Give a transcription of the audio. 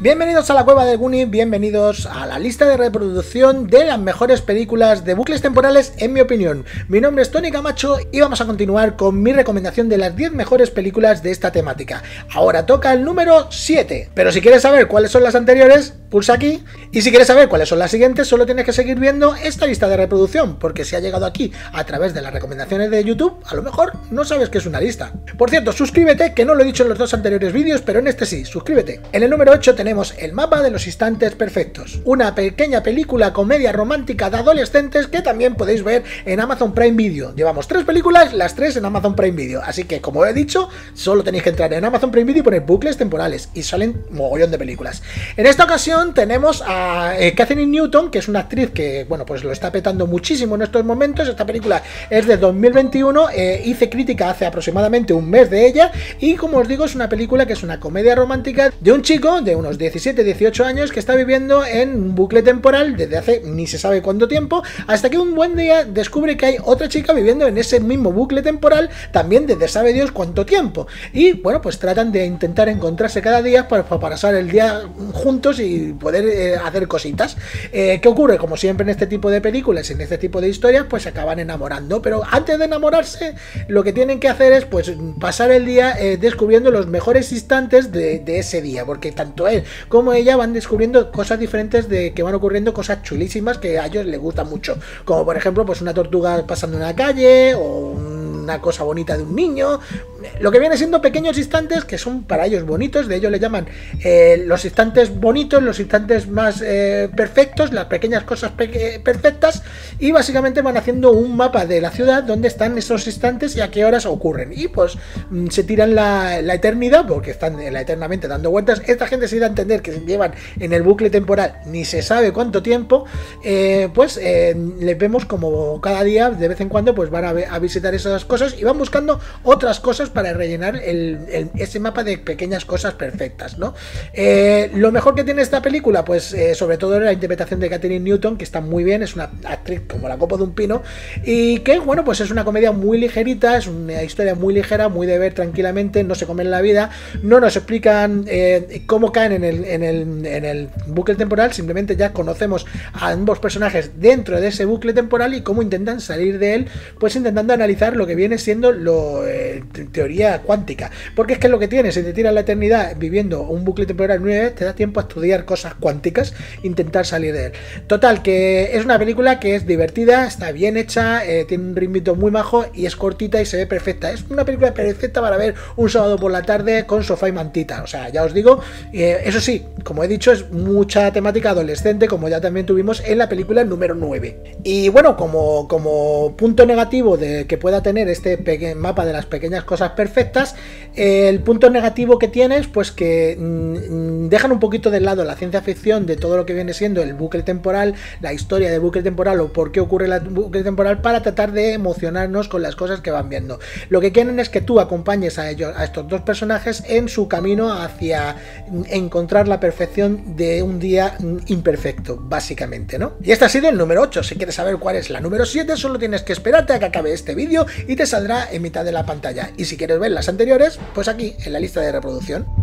Bienvenidos a la cueva de Guni, bienvenidos a la lista de reproducción de las mejores películas de bucles temporales en mi opinión. Mi nombre es Tony Camacho y vamos a continuar con mi recomendación de las 10 mejores películas de esta temática. Ahora toca el número 7, pero si quieres saber cuáles son las anteriores, pulsa aquí. Y si quieres saber cuáles son las siguientes, solo tienes que seguir viendo esta lista de reproducción, porque si ha llegado aquí a través de las recomendaciones de YouTube, a lo mejor no sabes que es una lista. Por cierto, suscríbete, que no lo he dicho en los dos anteriores vídeos, pero en este sí, suscríbete. En el número 8 tenemos El mapa de los instantes perfectos, una pequeña película comedia romántica de adolescentes que también podéis ver en Amazon Prime Video. Llevamos tres películas, las tres en Amazon Prime Video, así que como he dicho, solo tenéis que entrar en Amazon Prime Video y poner bucles temporales y salen mogollón de películas. En esta ocasión tenemos a eh, Catherine Newton, que es una actriz que, bueno, pues lo está petando muchísimo en estos momentos. Esta película es de 2021, eh, hice crítica hace aproximadamente un mes de ella y como os digo es una película que es una comedia romántica de un chico de unos 17 18 años que está viviendo en un bucle temporal desde hace ni se sabe cuánto tiempo, hasta que un buen día descubre que hay otra chica viviendo en ese mismo bucle temporal también desde sabe Dios cuánto tiempo. Y bueno, pues tratan de intentar encontrarse cada día para, pasar el día juntos y poder eh, hacer cositas. Eh, ¿Qué ocurre? Como siempre en este tipo de películas, en este tipo de historias, pues se acaban enamorando. Pero antes de enamorarse, lo que tienen que hacer es pues pasar el día eh, descubriendo los mejores instantes de, ese día, porque tanto él como como ella van descubriendo cosas diferentes de que van ocurriendo cosas chulísimas que a ellos les gustan mucho. Como por ejemplo, pues una tortuga pasando en la calle o una cosa bonita de un niño. Lo que viene siendo pequeños instantes que son para ellos bonitos, de ellos le llaman eh, los instantes bonitos, los instantes más eh, perfectos, las pequeñas cosas perfectas, y básicamente van haciendo un mapa de la ciudad donde están esos instantes y a qué horas ocurren. Y pues mm, se tiran la, eternidad, porque están eternamente dando vueltas. Esta gente se da a entender que llevan en el bucle temporal ni se sabe cuánto tiempo, eh, pues les vemos como cada día, de vez en cuando, pues van a, visitar esas cosas y van buscando otras cosas para rellenar ese mapa de pequeñas cosas perfectas, ¿no? Eh, lo mejor que tiene esta película, pues sobre todo la interpretación de Catherine Newton, que está muy bien, es una actriz como la copa de un pino, y que, bueno, pues es una comedia muy ligerita, es una historia muy ligera, muy de ver tranquilamente, no se comen la vida, no nos explican cómo caen en el, en el, bucle temporal, simplemente ya conocemos a ambos personajes dentro de ese bucle temporal y cómo intentan salir de él, pues intentando analizar lo que viene siendo lo eh, teoría cuántica. Porque es que lo que tienes, si te tiras la eternidad viviendo un bucle temporal nueve, te da tiempo a estudiar cosas cuánticas, intentar salir de él. Total, que es una película que es divertida, está bien hecha, eh, tiene un ritmito muy majo y es cortita y se ve perfecta. Es una película perfecta para ver un sábado por la tarde con sofá y mantita. O sea, ya os digo, eh, eso sí, como he dicho, es mucha temática adolescente, como ya también tuvimos en la película número 9. Y bueno, como, como punto negativo de que pueda tener este mapa de las pequeñas cosas perfectas, el punto negativo que tienes, pues que mm, dejan un poquito de lado la ciencia ficción de todo lo que viene siendo el bucle temporal, la historia del bucle temporal o por qué ocurre el bucle temporal para tratar de emocionarnos con las cosas que van viendo. Lo que quieren es que tú acompañes a ellos, a estos dos personajes en su camino hacia encontrar la perfección de un día imperfecto, básicamente, ¿no? Y este ha sido el número 8. Si quieres saber cuál es la número 7, solo tienes que esperarte a que acabe este vídeo y te saldrá en mitad de la pantalla. Y si quieres ver las anteriores, pues aquí, en la lista de reproducción.